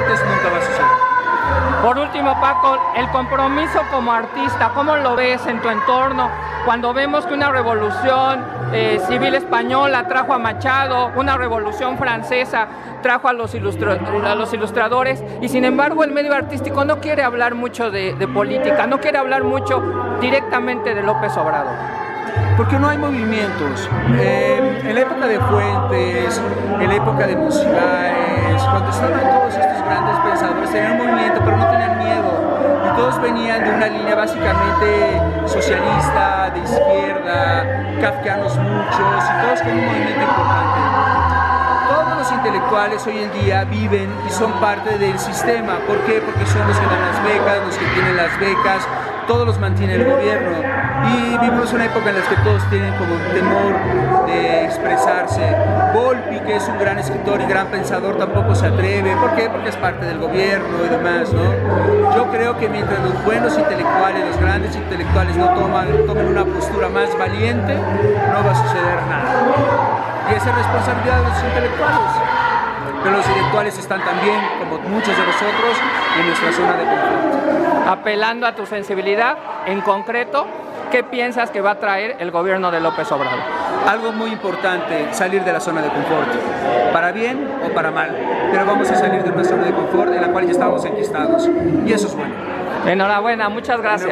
nunca va a suceder. Por último, Paco, el compromiso como artista, ¿cómo lo ves en tu entorno? Cuando vemos que una revolución eh, civil española trajo a Machado, una revolución francesa trajo a los, a los, ilustradores y sin embargo el medio artístico no quiere hablar mucho de, de política, no quiere hablar mucho directamente de López Obrador porque no hay movimientos. Eh, en la época de Fuentes, en la época de Musibaes, cuando estaban todos venían de una línea básicamente socialista, de izquierda, kafkianos muchos, y todos con un movimiento importante. Todos los intelectuales hoy en día viven y son parte del sistema. ¿Por qué? Porque son los que dan las becas, los que tienen las becas, todos los mantiene el gobierno y vivimos una época en la que todos tienen como temor de expresarse. Volpi, que es un gran escritor y gran pensador, tampoco se atreve. ¿Por qué? Porque es parte del gobierno y demás, ¿no? Yo creo que mientras los buenos intelectuales, los grandes intelectuales no toman, tomen una postura más valiente, no va a suceder nada. Y esa es responsabilidad de los intelectuales. Pero los intelectuales están también, como muchos de nosotros, en nuestra zona de confort. Apelando a tu sensibilidad, en concreto, ¿qué piensas que va a traer el gobierno de López Obrador? Algo muy importante, salir de la zona de confort, para bien o para mal, pero vamos a salir de una zona de confort en la cual ya estamos enquistados y eso es bueno. Enhorabuena, muchas gracias.